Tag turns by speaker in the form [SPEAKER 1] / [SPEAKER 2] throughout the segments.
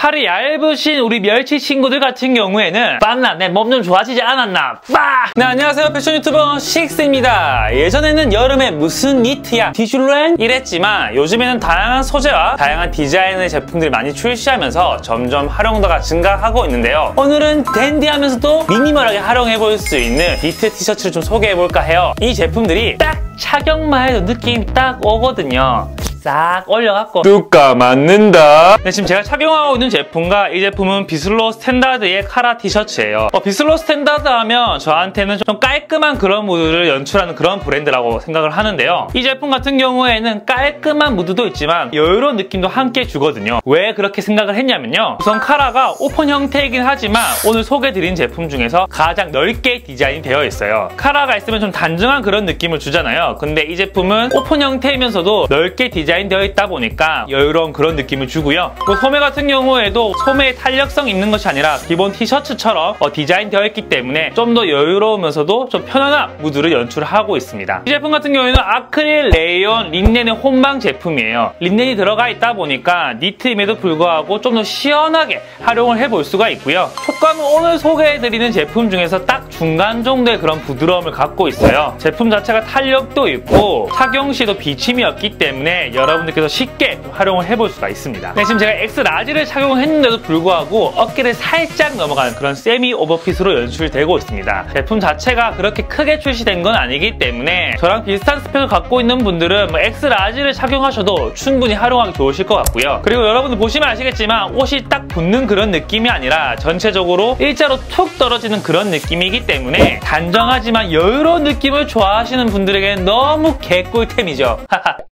[SPEAKER 1] 팔이 얇으신 우리 멸치 친구들 같은 경우에는 빵나 내 몸 좀 좋아지지 않았나. 빠! 네 안녕하세요. 패션 유튜버 식스입니다. 예전에는 여름에 무슨 니트야 디줄렌? 이랬지만 요즘에는 다양한 소재와 다양한 디자인의 제품들이 많이 출시하면서 점점 활용도가 증가하고 있는데요. 오늘은 댄디하면서도 미니멀하게 활용해볼 수 있는 니트 티셔츠를 좀 소개해볼까 해요. 이 제품들이 딱 착용만 해도 느낌 딱 오거든요 싹 올려갖고
[SPEAKER 2] 뚜까 맞는다.
[SPEAKER 1] 네, 지금 제가 착용하고 있는 제품과 이 제품은 비슬로 스탠다드의 카라 티셔츠예요. 어, 비슬로 스탠다드 하면 저한테는 좀 깔끔한 그런 무드를 연출하는 그런 브랜드라고 생각을 하는데요. 이 제품 같은 경우에는 깔끔한 무드도 있지만 여유로운 느낌도 함께 주거든요. 왜 그렇게 생각을 했냐면요. 우선 카라가 오픈 형태이긴 하지만 오늘 소개드린 제품 중에서 가장 넓게 디자인이 되어 있어요. 카라가 있으면 좀 단정한 그런 느낌을 주잖아요. 근데 이 제품은 오픈 형태이면서도 넓게 디자인 디자인되어 있다 보니까 여유로운 그런 느낌을 주고요. 또 소매 같은 경우에도 소매에 탄력성 있는 것이 아니라 기본 티셔츠처럼 어, 디자인되어 있기 때문에 좀 더 여유로우면서도 좀 편안한 무드를 연출하고 있습니다. 이 제품 같은 경우에는 아크릴 레이온 린넨의 혼방 제품이에요. 린넨이 들어가 있다 보니까 니트임에도 불구하고 좀 더 시원하게 활용을 해볼 수가 있고요. 촉감은 오늘 소개해드리는 제품 중에서 딱 중간 정도의 그런 부드러움을 갖고 있어요. 제품 자체가 탄력도 있고 착용 시도 비침이 없기 때문에 여러분들께서 쉽게 활용을 해볼 수가 있습니다. 네, 지금 제가 X 라지를 착용했는데도 불구하고 어깨를 살짝 넘어가는 그런 세미 오버핏으로 연출되고 있습니다. 제품 자체가 그렇게 크게 출시된 건 아니기 때문에 저랑 비슷한 스펙을 갖고 있는 분들은 뭐 X 라지를 착용하셔도 충분히 활용하기 좋으실 것 같고요. 그리고 여러분들 보시면 아시겠지만 옷이 딱 붙는 그런 느낌이 아니라 전체적으로 일자로 툭 떨어지는 그런 느낌이기 때문에 단정하지만 여유로운 느낌을 좋아하시는 분들에게는 너무 개꿀템이죠.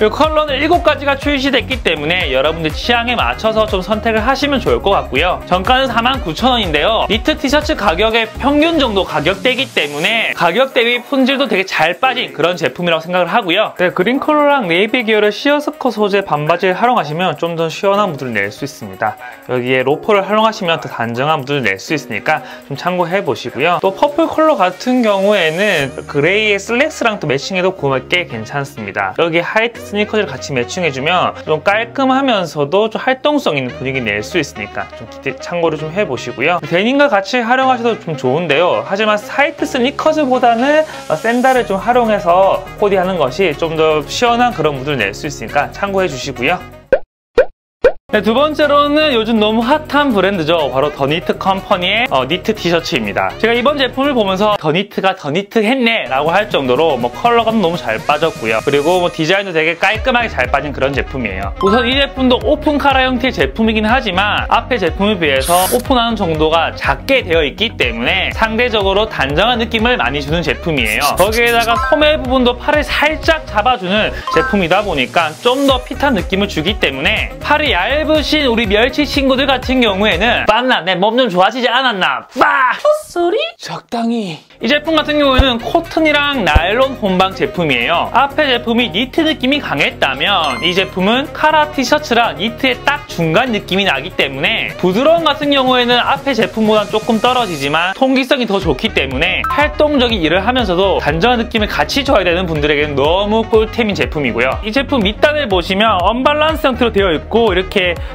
[SPEAKER 1] 그 컬러는 7가지가 출시됐기 때문에 여러분들 취향에 맞춰서 좀 선택을 하시면 좋을 것 같고요. 정가는 49,000원인데요. 니트 티셔츠 가격의 평균 정도 가격대이기 때문에 가격 대비 품질도 되게 잘 빠진 그런 제품이라고 생각을 하고요. 네, 그린 컬러랑 네이비 계열의 시어스커 소재 반바지를 활용하시면 좀 더 시원한 무드를 낼 수 있습니다. 여기에 로퍼를 활용하시면 더 단정한 무드를 낼 수 있으니까 좀 참고해 보시고요. 또 퍼플 컬러 같은 경우에는 그레이의 슬랙스랑 또 매칭해도 꽤 괜찮습니다. 여기 화이트 스니커즈를 같이 매칭해주면 좀 깔끔하면서도 좀 활동성 있는 분위기 낼 수 있으니까 좀 기대 참고를 좀 해보시고요. 데님과 같이 활용하셔도 좀 좋은데요. 하지만 화이트 스니커즈보다는 샌들을 좀 활용해서 코디하는 것이 좀 더 시원한 그런 무드를 낼 수 있으니까 참고해 주시고요. 네, 두 번째로는 요즘 너무 핫한 브랜드죠. 바로 더니트 컴퍼니의 어, 니트 티셔츠입니다. 제가 이번 제품을 보면서 더니트가 더니트 했네 라고 할 정도로 뭐 컬러감 너무 잘 빠졌고요. 그리고 뭐 디자인도 되게 깔끔하게 잘 빠진 그런 제품이에요. 우선 이 제품도 오픈 카라 형태의 제품이긴 하지만 앞에 제품에 비해서 오픈하는 정도가 작게 되어 있기 때문에 상대적으로 단정한 느낌을 많이 주는 제품이에요. 거기에다가 소매 부분도 팔을 살짝 잡아주는 제품이다 보니까 좀 더 핏한 느낌을 주기 때문에 팔이 얇 얇으신 우리 멸치 친구들 같은 경우에는 빵나 내 몸 좀 좋아지지 않았나. 빠! 헛소리? 적당히. 이 제품 같은 경우에는 코튼이랑 나일론 혼방 제품이에요. 앞에 제품이 니트 느낌이 강했다면 이 제품은 카라 티셔츠랑 니트의 딱 중간 느낌이 나기 때문에 부드러움 같은 경우에는 앞에 제품보다 조금 떨어지지만 통기성이 더 좋기 때문에 활동적인 일을 하면서도 단정한 느낌을 같이 줘야 되는 분들에게는 너무 꿀템인 제품이고요. 이 제품 밑단을 보시면 언밸런스 형태로 되어 있고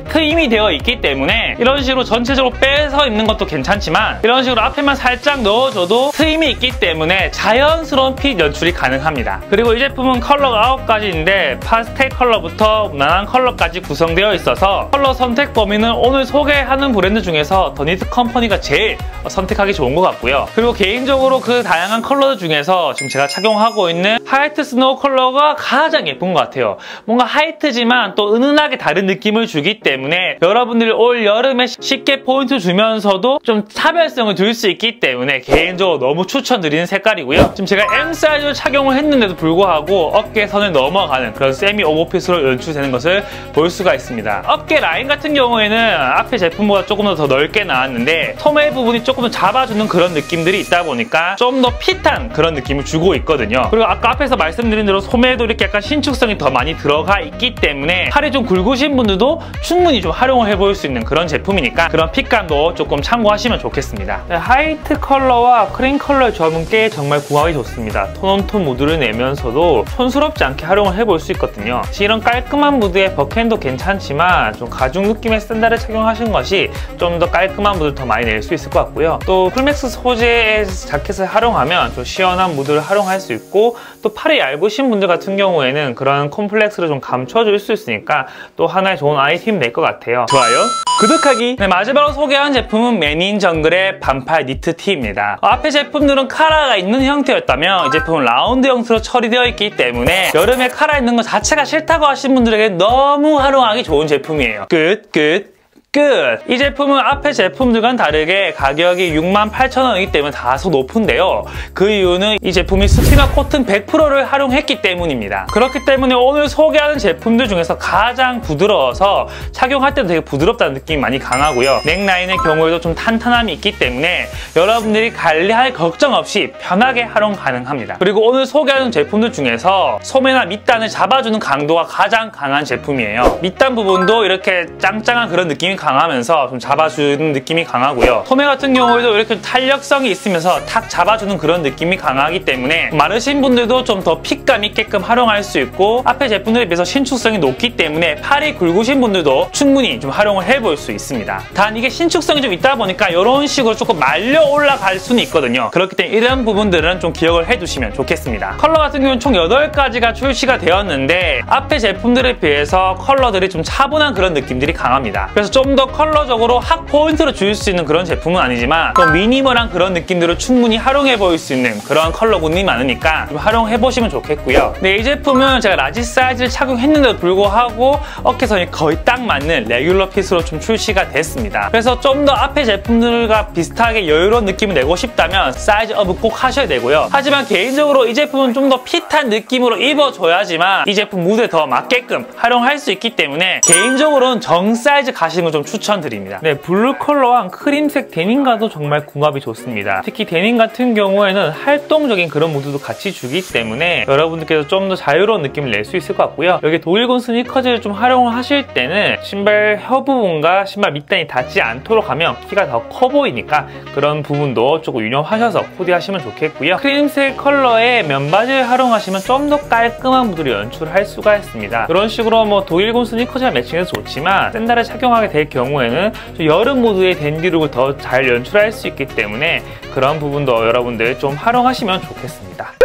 [SPEAKER 1] 트임이 되어 있기 때문에 이런 식으로 전체적으로 빼서 입는 것도 괜찮지만 이런 식으로 앞에만 살짝 넣어줘도 트임이 있기 때문에 자연스러운 핏 연출이 가능합니다. 그리고 이 제품은 컬러가 9가지인데 파스텔 컬러부터 무난한 컬러까지 구성되어 있어서 컬러 선택 범위는 오늘 소개하는 브랜드 중에서 더니트 컴퍼니가 제일 선택하기 좋은 것 같고요. 그리고 개인적으로 그 다양한 컬러 중에서 지금 제가 착용하고 있는 화이트 스노우 컬러가 가장 예쁜 것 같아요. 뭔가 화이트지만 또 은은하게 다른 느낌을 주기 주기 때문에 여러분들이 올 여름에 쉽게 포인트 주면서도 좀 차별성을 줄 수 있기 때문에 개인적으로 너무 추천드리는 색깔이고요. 지금 제가 M 사이즈를 착용을 했는데도 불구하고 어깨선을 넘어가는 그런 세미 오버핏으로 연출되는 것을 볼 수가 있습니다. 어깨 라인 같은 경우에는 앞에 제품보다 조금 더 넓게 나왔는데 소매 부분이 조금 더 잡아주는 그런 느낌들이 있다 보니까 좀 더 핏한 그런 느낌을 주고 있거든요. 그리고 아까 앞에서 말씀드린 대로 소매도 이렇게 약간 신축성이 더 많이 들어가 있기 때문에 팔이 좀 굵으신 분들도 충분히 좀 활용을 해볼 수 있는 그런 제품이니까 그런 핏감도 조금 참고하시면 좋겠습니다. 네, 화이트 컬러와 크림 컬러 컬러의 조합은 꽤 정말 궁합이 좋습니다. 톤온톤 무드를 내면서도 촌스럽지 않게 활용을 해볼 수 있거든요. 이런 깔끔한 무드의 버켄도 괜찮지만 좀 가죽 느낌의 샌들을 착용하신 것이 좀 더 깔끔한 무드를 더 많이 낼 수 있을 것 같고요. 또 쿨맥스 소재의 자켓을 활용하면 좀 시원한 무드를 활용할 수 있고 또 팔이 얇으신 분들 같은 경우에는 그런 콤플렉스를 좀 감춰줄 수 있으니까 또 하나의 좋은 아이템이 될 것 같아요. 좋아요? 구독하기! 네, 마지막으로 소개한 제품은 매닌 정글의 반팔 니트 티입니다. 앞에 제품들은 카라가 있는 형태였다면 이 제품은 라운드 형태로 처리되어 있기 때문에 여름에 카라 있는 것 자체가 싫다고 하신 분들에게 너무 활용하기 좋은 제품이에요. 끝, 끝. 끝! 이 제품은 앞에 제품들과는 다르게 가격이 68,000원이기 때문에 다소 높은데요. 그 이유는 이 제품이 수피마 코튼 100%를 활용했기 때문입니다. 그렇기 때문에 오늘 소개하는 제품들 중에서 가장 부드러워서 착용할 때도 되게 부드럽다는 느낌이 많이 강하고요. 넥라인의 경우에도 좀 탄탄함이 있기 때문에 여러분들이 관리할 걱정 없이 편하게 활용 가능합니다. 그리고 오늘 소개하는 제품들 중에서 소매나 밑단을 잡아주는 강도가 가장 강한 제품이에요. 밑단 부분도 이렇게 짱짱한 그런 느낌이 강하면서 좀 잡아주는 느낌이 강하고요. 소매 같은 경우에도 이렇게 탄력성이 있으면서 탁 잡아주는 그런 느낌이 강하기 때문에 마르신 분들도 좀 더 핏감 있게끔 활용할 수 있고 앞에 제품들에 비해서 신축성이 높기 때문에 팔이 굵으신 분들도 충분히 좀 활용을 해볼 수 있습니다. 단 이게 신축성이 좀 있다 보니까 이런 식으로 조금 말려 올라갈 수는 있거든요. 그렇기 때문에 이런 부분들은 좀 기억을 해두시면 좋겠습니다. 컬러 같은 경우는 총 8가지가 출시가 되었는데 앞에 제품들에 비해서 컬러들이 좀 차분한 그런 느낌들이 강합니다. 그래서 좀더 컬러적으로 확 포인트를 줄 수 있는 그런 제품은 아니지만 또 미니멀한 그런 느낌들을 충분히 활용해 보실 수 있는 그런 컬러 군이 많으니까 좀 활용해 보시면 좋겠고요. 네, 이 제품은 제가 라지 사이즈를 착용했는데도 불구하고 어깨선이 거의 딱 맞는 레귤러 핏으로 좀 출시가 됐습니다. 그래서 좀 더 앞에 제품들과 비슷하게 여유로운 느낌을 내고 싶다면 사이즈 업을 꼭 하셔야 되고요. 하지만 개인적으로 이 제품은 좀 더 핏한 느낌으로 입어줘야지만 이 제품 무드에 더 맞게끔 활용할 수 있기 때문에 개인적으로는 정 사이즈 가시는 걸 좀 추천드립니다. 네, 블루 컬러와 크림색 데님과도 정말 궁합이 좋습니다. 특히 데님 같은 경우에는 활동적인 그런 무드도 같이 주기 때문에 여러분들께서 좀 더 자유로운 느낌을 낼 수 있을 것 같고요. 여기 독일군 스니커즈를 좀 활용을 하실 때는 신발 혀 부분과 신발 밑단이 닿지 않도록 하면 키가 더 커 보이니까 그런 부분도 조금 유념하셔서 코디하시면 좋겠고요. 크림색 컬러의 면바지를 활용하시면 좀 더 깔끔한 무드를 연출할 수가 있습니다. 이런 식으로 뭐 독일군 스니커즈랑 매칭해서 좋지만 샌들을 착용하게 될 경우에는 여름 모드의 댄디룩을 더 잘 연출할 수 있기 때문에 그런 부분도 여러분들 좀 활용하시면 좋겠습니다.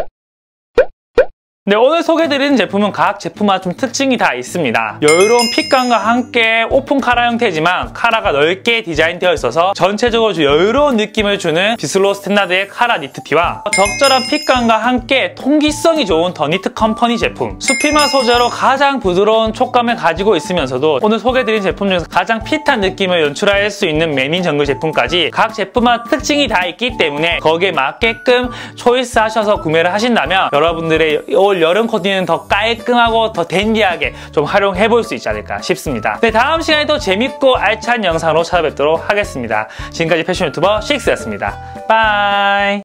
[SPEAKER 1] 네, 오늘 소개해드리는 제품은 각 제품마다 좀 특징이 다 있습니다. 여유로운 fit감과 함께 오픈 카라 형태지만 카라가 넓게 디자인되어 있어서 전체적으로 좀 여유로운 느낌을 주는 비슬로 스탠다드의 카라 니트티와 적절한 fit감과 함께 통기성이 좋은 더 니트 컴퍼니 제품 수피마 소재로 가장 부드러운 촉감을 가지고 있으면서도 오늘 소개해드린 제품 중에서 가장 fit한 느낌을 연출할 수 있는 매닌 정글 제품까지 각 제품마다 특징이 다 있기 때문에 거기에 맞게끔 choice하셔서 구매를 하신다면 여러분들의 올 여름 코디는 더 깔끔하고 더 댄디하게 좀 활용해 볼 수 있지 않을까 싶습니다. 네, 다음 시간에 도 재밌고 알찬 영상으로 찾아뵙도록 하겠습니다. 지금까지 패션 유튜버 식스였습니다. 바이!